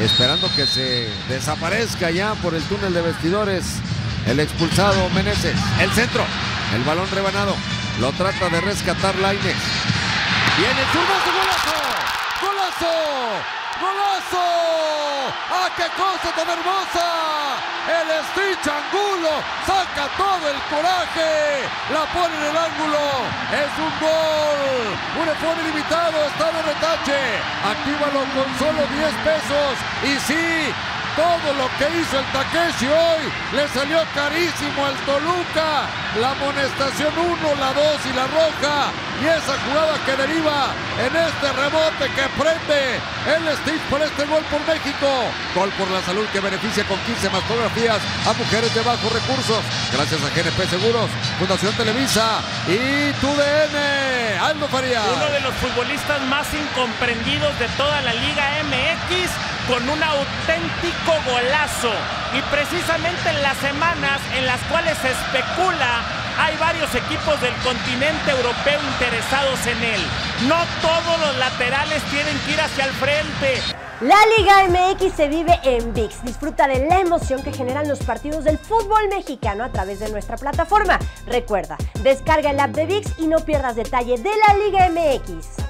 esperando que se desaparezca ya por el túnel de vestidores el expulsado Meneses. El centro, el balón rebanado, lo trata de rescatar Lainez. Viene el zurdazo, golazo, golazo, golazo. ¡Ah, qué cosa tan hermosa! El Stitch Angulo saca todo el coraje, la pone en el ángulo, es un gol, un efón ilimitado, está de actívalo con solo 10 pesos y sí, todo lo que hizo el Takeshi hoy le salió carísimo al Toluca. La amonestación 1, la 2 y la roja. Y esa jugada que deriva en este rebote que prende el Steve por este gol por México. Gol por la salud que beneficia con 15 mastografías a mujeres de bajos recursos. Gracias a GNP Seguros, Fundación Televisa y TUDN. Faría. Uno de los futbolistas más incomprendidos de toda la Liga MX con un auténtico golazo. Y precisamente en las semanas en las cuales se especula, hay varios equipos del continente europeo interesados en él. No todos los laterales tienen que ir hacia el frente. La Liga MX se vive en VIX. Disfruta de la emoción que generan los partidos del fútbol mexicano a través de nuestra plataforma. Recuerda, descarga el app de VIX y no pierdas detalle de la Liga MX.